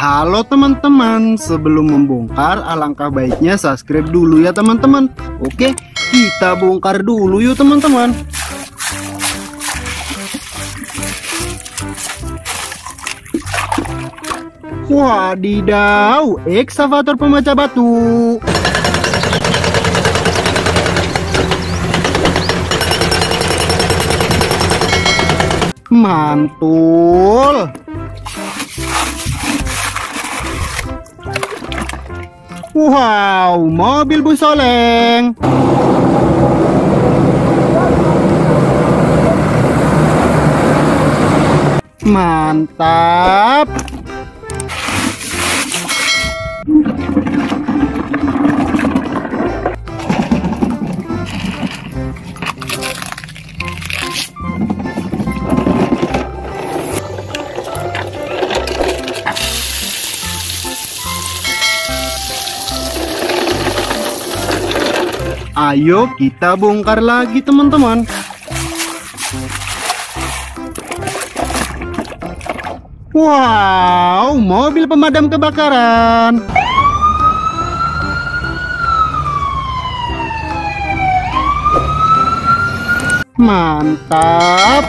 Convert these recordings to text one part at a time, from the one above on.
Halo teman-teman, sebelum membongkar alangkah baiknya subscribe dulu ya teman-teman. Oke, kita bongkar dulu yuk teman-teman. Wadidaw, ekskavator pemecah batu. Mantul. Wow, mobil bus oleng. Mantap. Ayo kita bongkar lagi teman-teman. Wow, mobil pemadam kebakaran. Mantap.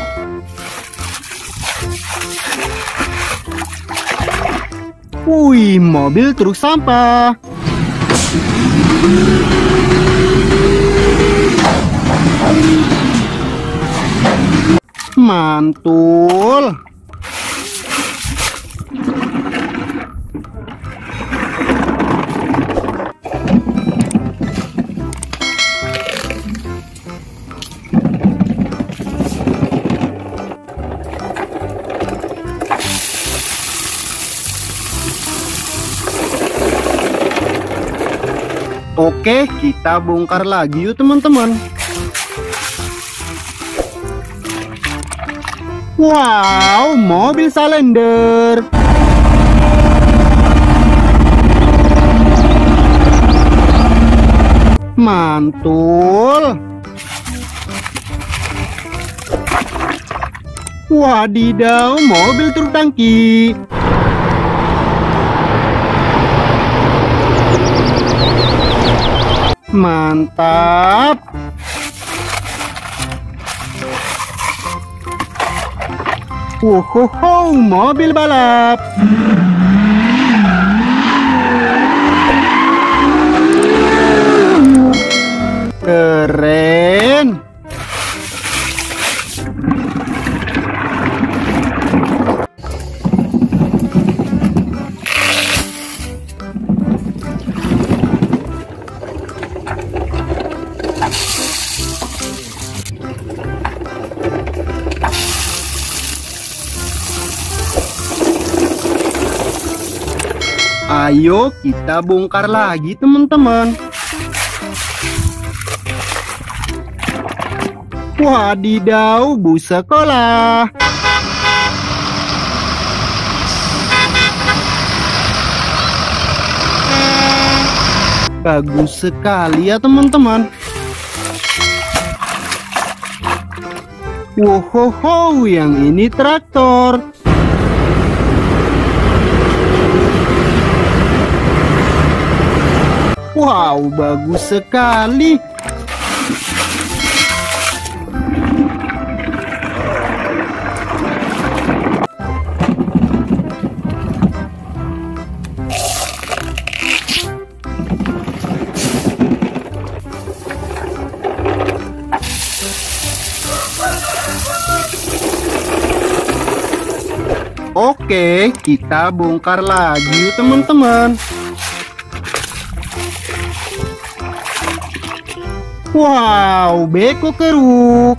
Wih, mobil truk sampah. Mantul. Oke, kita bongkar lagi yuk teman-teman. Wow, mobil salender. Mantul. Wadidaw, mobil truk tangki. Mantap. Wow, mobil balap. Keren. Ayo kita bongkar lagi teman-teman. Wadidaw, bus sekolah. Bagus sekali ya teman-teman. Wow, yang ini traktor. Wow, bagus sekali. Oke, kita bongkar lagi teman-teman. Wow, beko keruk.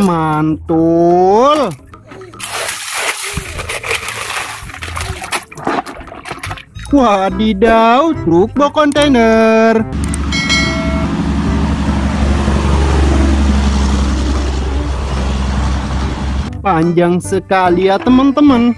Mantul. Wadidaw, truk bak kontainer. Panjang sekali ya teman-teman.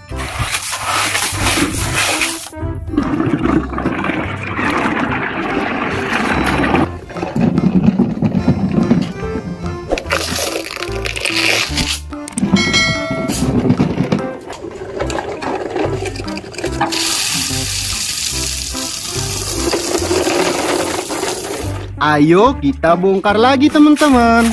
Ayo kita bongkar lagi teman-teman.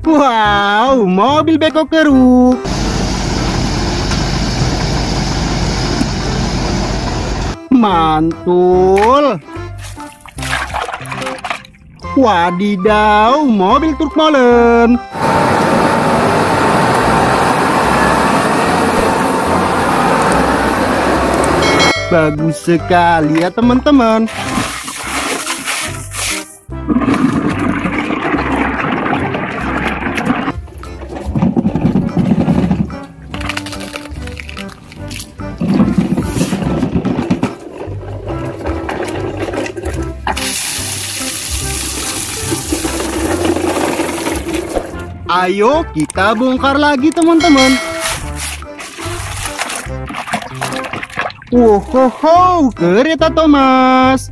Wow, mobil beko keruk. Mantul. Wadidaw, mobil truk molen. Bagus sekali ya teman-teman. Ayo kita bongkar lagi teman-teman. Wow, kereta Thomas.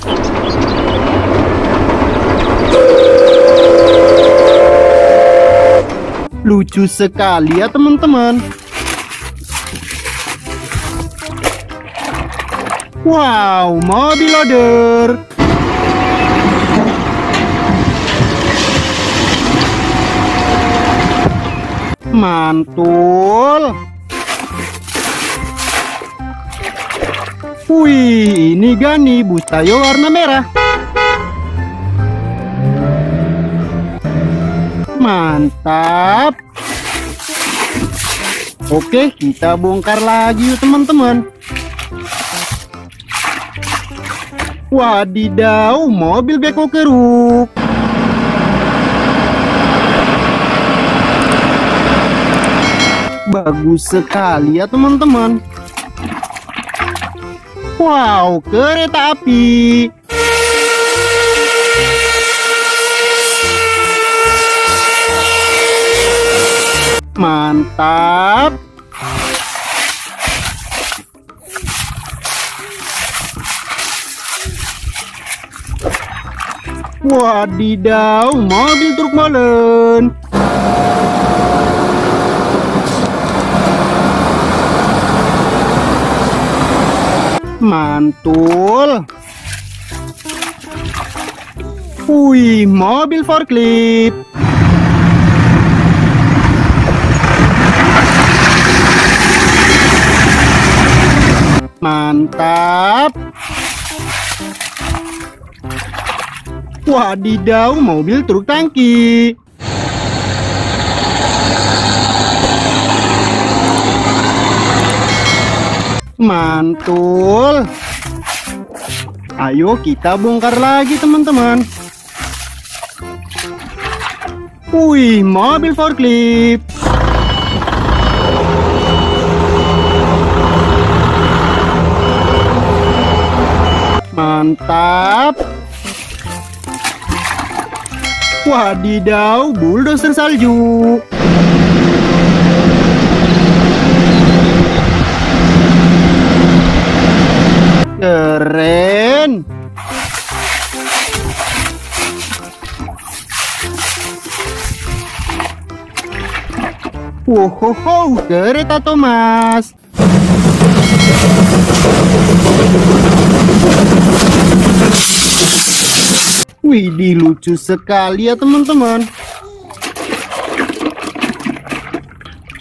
Lucu sekali ya teman-teman. Wow, mobil loader. Mantul. Wih, ini Gani bus Tayo warna merah. Mantap. Oke, kita bongkar lagi yuk teman-teman. Wadidaw, mobil beko keruk. Bagus sekali ya teman-teman. Wow, kereta api. Mantap. Wadidaw, mobil truk molen. Mantul. Wih, mobil forklift. Mantap. Wadidaw, mobil truk tangki. Mantul. Ayo kita bongkar lagi teman-teman. Wih, mobil forklift. Mantap. Wadidaw, bulldozer salju. Wow, kereta Thomas. Widih, lucu sekali ya teman-teman.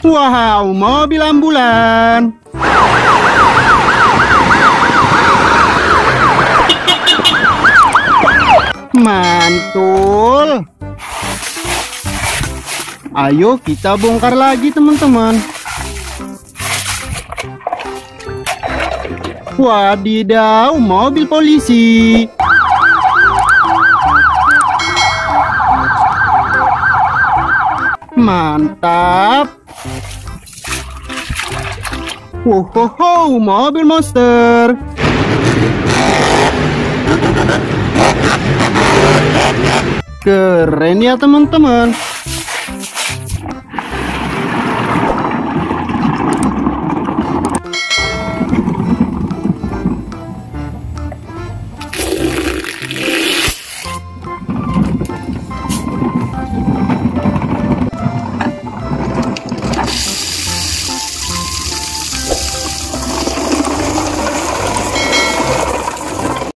Wow, mobil ambulan. Mantul. Ayo kita bongkar lagi teman-teman. Wadidaw, mobil polisi. Mantap. Wow, mobil monster. Keren ya teman-teman.